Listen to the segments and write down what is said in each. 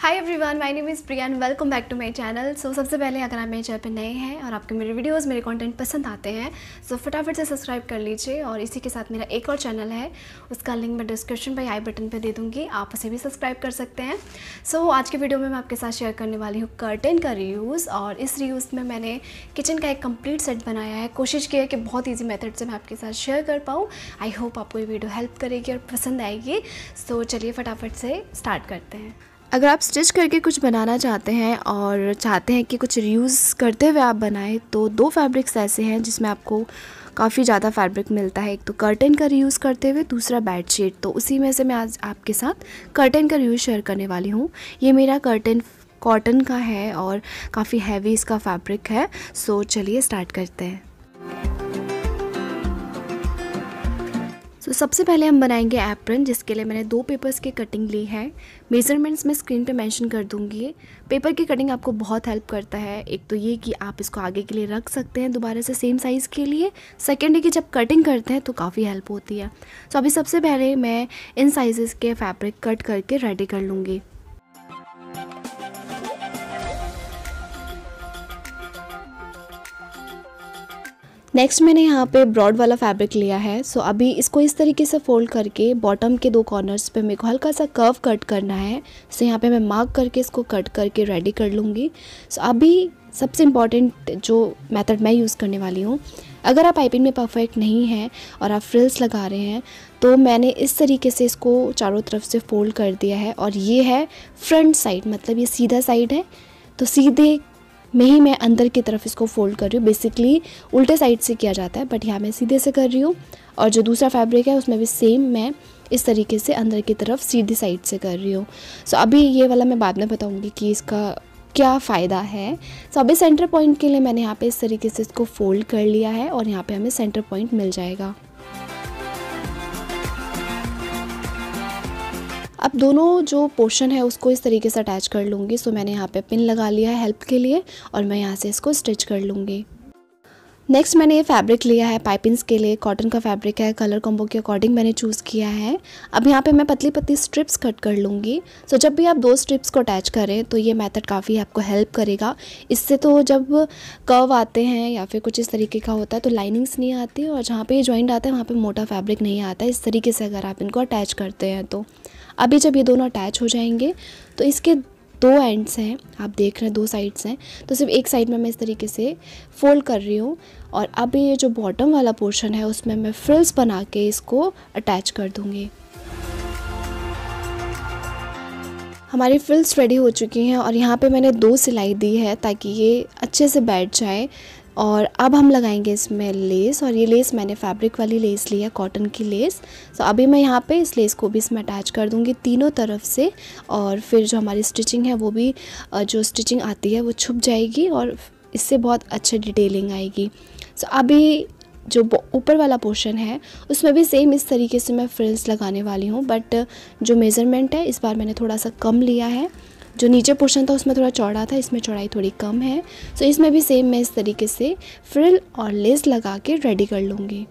Hi everyone my name is Priya and welcome back to my channel so सबसे पहले अगर आप मेरे चैनल पर नए हैं और आपके मेरे वीडियोस मेरे कंटेंट पसंद आते हैं सो so फटाफट से सब्सक्राइब कर लीजिए और इसी के साथ मेरा एक और चैनल है। उसका लिंक मैं डिस्क्रिप्शन पर आई बटन पर दे दूँगी। आप उसे भी सब्सक्राइब कर सकते हैं। सो so, आज के वीडियो में मैं आपके साथ शेयर करने वाली हूँ कर्टेन का रीयूज़ और इस रीयूज़ में मैंने किचन का एक कंप्लीट सेट बनाया है। कोशिश की है कि बहुत ईजी मेथड से मैं आपके साथ शेयर कर पाऊँ। आई होप आपको ये वीडियो हेल्प करेगी और पसंद आएगी। सो so, चलिए फटाफट से स्टार्ट करते हैं। अगर आप स्टिच करके कुछ बनाना चाहते हैं और चाहते हैं कि कुछ रीयूज़ करते हुए आप बनाएँ तो दो फैब्रिक्स ऐसे हैं जिसमें आपको काफ़ी ज़्यादा फैब्रिक मिलता है। एक तो कर्टन का रीयूज़ करते हुए, दूसरा बेडशीट तो उसी में से मैं आज आपके साथ कर्टन का रीयूज़ शेयर करने वाली हूँ। ये मेरा कर्टन कॉटन का है और काफ़ी हैवी इसका फैब्रिक है। सो चलिए स्टार्ट करते हैं। तो सबसे पहले हम बनाएँगे एप्रन जिसके लिए मैंने दो पेपर्स की कटिंग ली है। मेज़रमेंट्स मैं स्क्रीन पे मेंशन कर दूँगी। पेपर की कटिंग आपको बहुत हेल्प करता है। एक तो ये कि आप इसको आगे के लिए रख सकते हैं दोबारा से सेम साइज़ के लिए। सेकेंड है कि जब कटिंग करते हैं तो काफ़ी हेल्प होती है। तो अभी सबसे पहले मैं इन साइज़ के फैब्रिक कट करके रेडी कर लूँगी। नेक्स्ट मैंने यहाँ पे ब्रॉड वाला फैब्रिक लिया है। सो अभी इसको इस तरीके से फोल्ड करके बॉटम के दो कॉर्नर्स पे मेरे को हल्का सा कर्व कट करना है। सो यहाँ पे मैं मार्क करके इसको कट करके रेडी कर लूँगी। सो अभी सबसे इंपॉर्टेंट जो मेथड मैं यूज़ करने वाली हूँ, अगर आप पाइपिंग में परफेक्ट नहीं हैं और आप फ्रिल्स लगा रहे हैं तो मैंने इस तरीके से इसको चारों तरफ़ से फोल्ड कर दिया है। और ये है फ्रंट साइड मतलब ये सीधा साइड है। तो सीधे में ही मैं अंदर की तरफ़ इसको फोल्ड कर रही हूँ। बेसिकली उल्टे साइड से किया जाता है बट यहाँ मैं सीधे से कर रही हूँ। और जो दूसरा फैब्रिक है उसमें भी सेम मैं इस तरीके से अंदर की तरफ़ सीधी साइड से कर रही हूँ। सो so, अभी ये वाला मैं बाद में बताऊँगी कि इसका क्या फ़ायदा है। सो so, अभी सेंटर पॉइंट के लिए मैंने यहाँ पे इस तरीके से इसको फोल्ड कर लिया है और यहाँ पे हमें सेंटर पॉइंट मिल जाएगा। अब दोनों जो पोर्शन है उसको इस तरीके से अटैच कर लूँगी। सो मैंने यहाँ पे पिन लगा लिया है हेल्प के लिए और मैं यहाँ से इसको स्टिच कर लूँगी। नेक्स्ट मैंने ये फैब्रिक लिया है पाइपिंग्स के लिए। कॉटन का फैब्रिक है कलर कॉम्बो के अकॉर्डिंग मैंने चूज़ किया है। अब यहाँ पे मैं पतली पतली स्ट्रिप्स कट कर लूँगी। सो so, जब भी आप दो स्ट्रिप्स को अटैच करें तो ये मेथड काफ़ी आपको हेल्प करेगा। इससे तो जब कर्व आते हैं या फिर कुछ इस तरीके का होता है तो लाइनिंग्स नहीं आती और जहाँ पर ये जॉइंट आता है वहाँ पर मोटा फैब्रिक नहीं आता। इस तरीके से अगर आप इनको अटैच करते हैं तो। अभी जब ये दोनों अटैच हो जाएँगे तो इसके दो एंड्स हैं, आप देख रहे हैं, दो साइड्स हैं। तो सिर्फ़ एक साइड में मैं इस तरीके से फोल्ड कर रही हूँ और अब ये जो बॉटम वाला पोर्शन है, उसमें मैं फ्रिल्स बना के इसको अटैच कर दूँगी। हमारी फ्रिल्स रेडी हो चुकी हैं और यहाँ पे मैंने दो सिलाई दी है ताकि ये अच्छे से बैठ जाए। और अब हम लगाएँगे इसमें लेस और ये लेस मैंने फैब्रिक वाली लेस ली है कॉटन की लेस। तो अभी मैं यहाँ पे इस लेस को भी इसमें अटैच कर दूँगी तीनों तरफ़ से और फिर जो हमारी स्टिचिंग है वो भी जो स्टिचिंग आती है वो छुप जाएगी और इससे बहुत अच्छी डिटेलिंग आएगी। सो अभी जो ऊपर वाला पोर्शन है, उसमें भी सेम इस तरीके से मैं फ्रिल्स लगाने वाली हूँ बट जो मेज़रमेंट है, इस बार मैंने थोड़ा सा कम लिया है। जो नीचे पोर्शन था, उसमें थोड़ा चौड़ा था, इसमें चौड़ाई थोड़ी कम है। सो इसमें भी सेम मैं इस तरीके से फ्रिल और लेस लगा के रेडी कर लूँगी।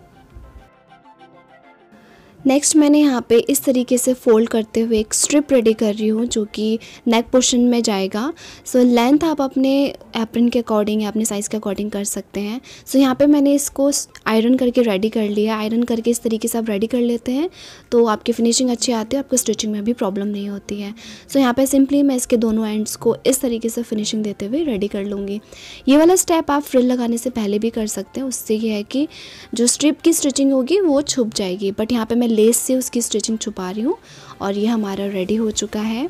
नेक्स्ट मैंने यहाँ पे इस तरीके से फोल्ड करते हुए एक स्ट्रिप रेडी कर रही हूँ जो कि नेक पोर्शन में जाएगा। सो so, लेंथ आप अपने एप्रन के अकॉर्डिंग या अपने साइज़ के अकॉर्डिंग कर सकते हैं। सो so, यहाँ पे मैंने इसको आयरन करके रेडी कर लिया। आयरन करके इस तरीके से आप रेडी कर लेते हैं तो आपकी फिनिशिंग अच्छी आती है आपको स्टिचिंग में भी प्रॉब्लम नहीं होती है। सो so, यहाँ पर सिंपली मैं इसके दोनों एंड्स को इस तरीके से फिनिशिंग देते हुए रेडी कर लूँगी। ये वाला स्टेप आप फ्रिल लगाने से पहले भी कर सकते हैं। उससे यह है कि जो स्ट्रिप की स्टिचिंग होगी वो छुप जाएगी। बट यहाँ पर मैं लेस से उसकी स्टिचिंग छुपा रही हूँ और ये हमारा रेडी हो चुका है।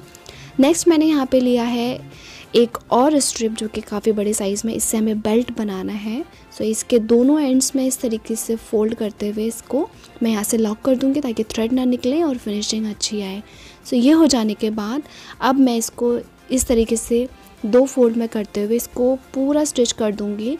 नेक्स्ट मैंने यहाँ पे लिया है एक और स्ट्रिप जो कि काफ़ी बड़े साइज़ में इससे हमें बेल्ट बनाना है। सो so, इसके दोनों एंड्स में इस तरीके से फोल्ड करते हुए इसको मैं यहाँ से लॉक कर दूँगी ताकि थ्रेड ना निकले और फिनिशिंग अच्छी आए। सो so, ये हो जाने के बाद अब मैं इसको इस तरीके से दो फोल्ड में करते हुए इसको पूरा स्टिच कर दूँगी।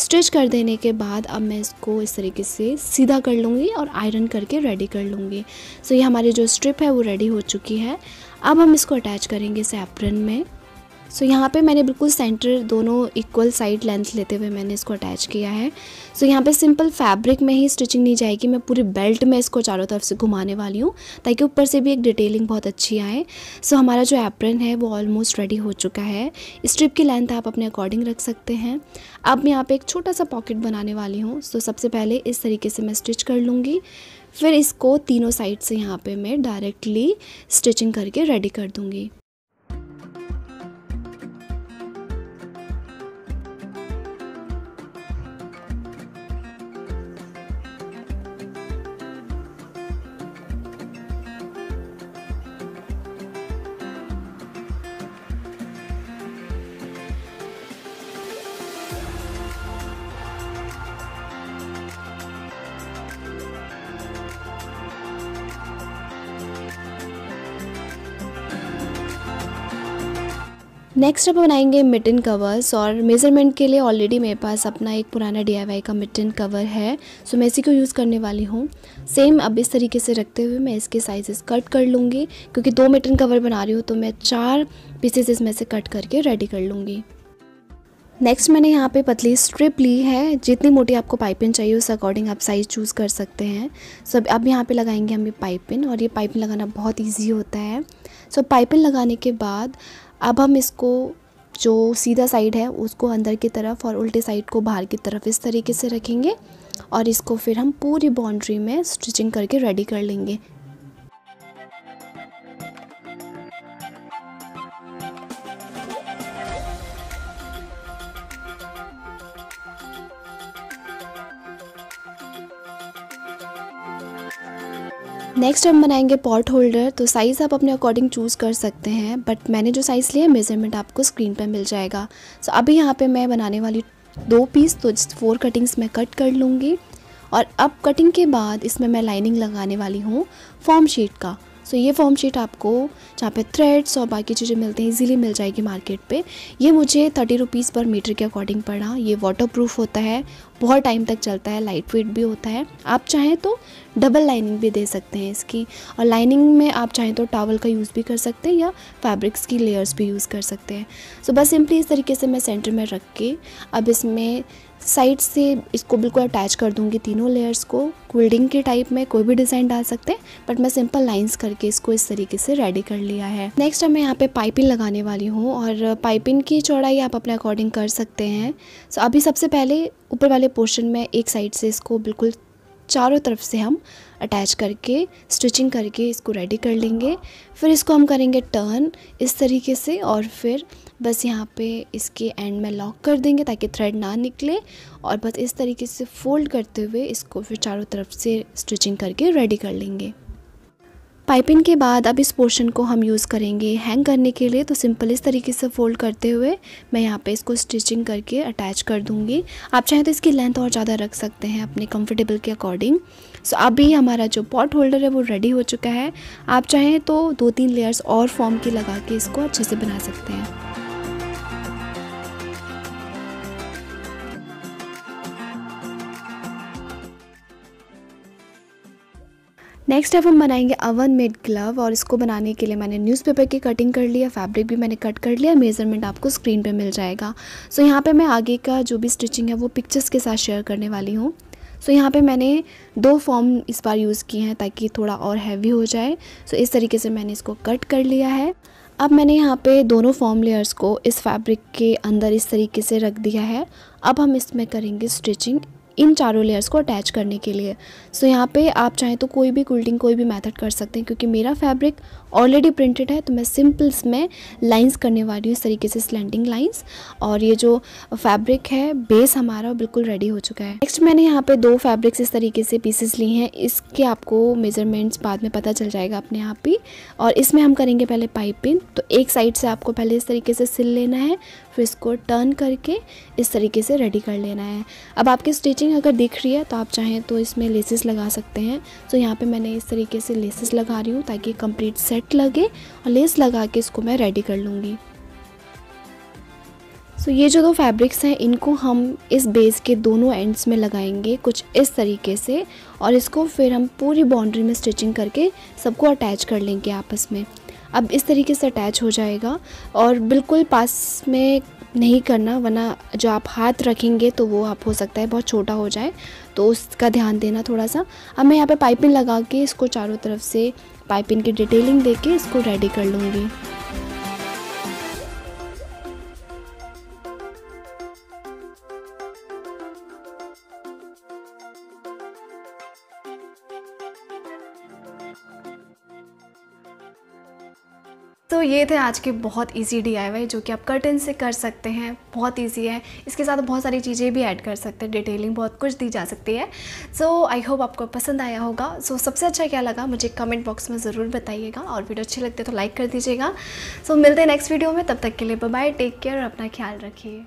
स्टिच कर देने के बाद अब मैं इसको इस तरीके से सीधा कर लूँगी और आयरन करके रेडी कर लूँगी। सो so, ये हमारी जो स्ट्रिप है वो रेडी हो चुकी है। अब हम इसको अटैच करेंगे इस में। सो so, यहाँ पे मैंने बिल्कुल सेंटर दोनों इक्वल साइड लेंथ लेते हुए मैंने इसको अटैच किया है। सो so, यहाँ पे सिंपल फैब्रिक में ही स्टिचिंग नहीं जाएगी। मैं पूरी बेल्ट में इसको चारों तरफ़ से घुमाने वाली हूँ ताकि ऊपर से भी एक डिटेलिंग बहुत अच्छी आए। सो so, हमारा जो एप्रन है वो ऑलमोस्ट रेडी हो चुका है। स्ट्रिप की लेंथ आप अपने अकॉर्डिंग रख सकते हैं। अब मैं यहाँ पर एक छोटा सा पॉकेट बनाने वाली हूँ। सो so, सबसे पहले इस तरीके से मैं स्टिच कर लूँगी। फिर इसको तीनों साइड से यहाँ पे मैं डायरेक्टली स्टिचिंग करके रेडी कर दूँगी। नेक्स्ट अब बनाएँगे मिटन कवर्स और मेज़रमेंट के लिए ऑलरेडी मेरे पास अपना एक पुराना डी का मिटन कवर है। सो मैं इसी को यूज़ करने वाली हूँ। सेम अब इस तरीके से रखते हुए मैं इसके साइजेस कट कर लूँगी। क्योंकि दो मिटन कवर बना रही हूँ तो मैं चार पीसेस इसमें से कट करके रेडी कर लूँगी। नेक्स्ट मैंने यहाँ पे पतली स्ट्रिप ली है। जितनी मोटी आपको पाइपिंग चाहिए उस अकॉर्डिंग आप साइज़ चूज़ कर सकते हैं। सो so, अब यहाँ पे लगाएँगे हम ये पाइपिंग और ये पाइपिंग लगाना बहुत इजी होता है। सो so, पाइपिंग लगाने के बाद अब हम इसको जो सीधा साइड है, उसको अंदर की तरफ़ और उल्टे साइड को बाहर की तरफ़ इस तरीके से रखेंगे और इसको फिर हम पूरी बाउंड्री में स्टिचिंग करके रेडी कर लेंगे। नेक्स्ट हम बनाएँगे पॉट होल्डर तो साइज़ आप अपने अकॉर्डिंग चूज़ कर सकते हैं बट मैंने जो साइज़ लिया है मेज़रमेंट आपको स्क्रीन पर मिल जाएगा। सो so, अभी यहाँ पे मैं बनाने वाली दो पीस तो फोर कटिंग्स मैं कट कर लूँगी। और अब कटिंग के बाद इसमें मैं लाइनिंग लगाने वाली हूँ फॉर्म शीट का। सो so, ये फॉर्म शीट आपको जहाँ पे थ्रेड्स और बाकी चीज़ें मिलती हैं इजीली मिल जाएगी मार्केट पे। ये मुझे थर्टी रुपीज़ पर मीटर के अकॉर्डिंग पड़ा। ये वाटर प्रूफ होता है बहुत टाइम तक चलता है लाइट वेट भी होता है। आप चाहें तो डबल लाइनिंग भी दे सकते हैं इसकी। और लाइनिंग में आप चाहें तो टावल का यूज़ भी कर सकते हैं या फैब्रिक्स की लेयर्स भी यूज़ कर सकते हैं। सो बस सिंपली इस तरीके से मैं सेंटर में रख के अब इसमें साइड से इसको बिल्कुल अटैच कर दूँगी तीनों लेयर्स को। क्विल्डिंग के टाइप में कोई भी डिज़ाइन डाल सकते हैं बट मैं सिंपल लाइंस करके इसको इस तरीके से रेडी कर लिया है। नेक्स्ट अब मैं यहाँ पे पाइपिंग लगाने वाली हूँ और पाइपिंग की चौड़ाई आप अपने अकॉर्डिंग कर सकते हैं। सो so, अभी सबसे पहले ऊपर वाले पोर्शन में एक साइड से इसको बिल्कुल चारों तरफ़ से हम अटैच करके, स्टिचिंग करके इसको रेडी कर लेंगे। फिर इसको हम करेंगे टर्न इस तरीके से और फिर बस यहाँ पे इसके एंड में लॉक कर देंगे ताकि थ्रेड ना निकले और बस इस तरीके से फोल्ड करते हुए इसको फिर चारों तरफ़ से स्टिचिंग करके रेडी कर लेंगे। पाइपिंग के बाद अब इस पोर्शन को हम यूज़ करेंगे हैंग करने के लिए। तो सिंपल इस तरीके से फोल्ड करते हुए मैं यहाँ पे इसको स्टिचिंग करके अटैच कर दूँगी। आप चाहें तो इसकी लेंथ और ज़्यादा रख सकते हैं अपने कंफर्टेबल के अकॉर्डिंग। सो so, अभी हमारा जो पॉट होल्डर है वो रेडी हो चुका है। आप चाहें तो दो तीन लेयर्स और फॉर्म की लगा के इसको अच्छे से बना सकते हैं। नेक्स्ट अब हम बनाएँगे अवन मेड ग्लव और इसको बनाने के लिए मैंने न्यूज़पेपर की कटिंग कर लिया फैब्रिक भी मैंने कट कर लिया मेज़रमेंट आपको स्क्रीन पे मिल जाएगा। सो so, यहाँ पे मैं आगे का जो भी स्टिचिंग है वो पिक्चर्स के साथ शेयर करने वाली हूँ। सो so, यहाँ पे मैंने दो फॉर्म इस बार यूज़ किए हैं ताकि थोड़ा और हैवी हो जाए। सो so, इस तरीके से मैंने इसको कट कर लिया है। अब मैंने यहाँ पे दोनों फॉर्म लेयर्स को इस फैब्रिक के अंदर इस तरीके से रख दिया है। अब हम इसमें करेंगे स्टिचिंग इन चारों लेयर्स को अटैच करने के लिए। सो so, यहाँ पे आप चाहें तो कोई भी कुल्टिंग कोई भी मेथड कर सकते हैं क्योंकि मेरा फैब्रिक ऑलरेडी प्रिंटेड है तो मैं सिंपल्स में लाइंस करने वाली हूँ इस तरीके से स्लेंटिंग लाइंस और ये जो फैब्रिक है बेस हमारा बिल्कुल रेडी हो चुका है। नेक्स्ट मैंने यहाँ पे दो फैब्रिक्स इस तरीके से पीसेस ली हैं इसके आपको मेजरमेंट्स बाद में पता चल जाएगा अपने आप ही। और इसमें हम करेंगे पहले पाइपिंग तो एक साइड से आपको पहले इस तरीके से सिल लेना है फिर इसको टर्न करके इस तरीके से रेडी कर लेना है। अब आपकी स्टिचिंग अगर दिख रही है तो आप चाहें तो इसमें लेसेस लगा सकते हैं। तो यहाँ पे मैंने इस तरीके से लेसेस लगा रही हूँ ताकि कंप्लीट सेट लगे और लेस लगा के इसको मैं रेडी कर लूँगी। सो so, ये जो दो फैब्रिक्स हैं इनको हम इस बेस के दोनों एंड्स में लगाएँगे कुछ इस तरीके से और इसको फिर हम पूरी बाउंड्री में स्टिचिंग करके सबको अटैच कर लेंगे आपस में। अब इस तरीके से अटैच हो जाएगा और बिल्कुल पास में नहीं करना, वरना जो आप हाथ रखेंगे तो वो आप हो सकता है बहुत छोटा हो जाए। तो उसका ध्यान देना थोड़ा सा अब मैं यहाँ पे पाइपिंग लगा के इसको चारों तरफ़ से पाइपिंग की डिटेलिंग दे के इसको रेडी कर लूँगी। तो ये थे आज के बहुत इजी डी जो कि आप कर्टन से कर सकते हैं बहुत इजी है। इसके साथ बहुत सारी चीज़ें भी ऐड कर सकते हैं डिटेलिंग बहुत कुछ दी जा सकती है। सो आई होप आपको पसंद आया होगा। सो so, सबसे अच्छा क्या लगा मुझे कमेंट बॉक्स में ज़रूर बताइएगा और वीडियो अच्छी लगती है तो लाइक कर दीजिएगा। सो so, मिलते हैं नेक्स्ट वीडियो में तब तक के लिए बाय टेक केयर और अपना ख्याल रखिए।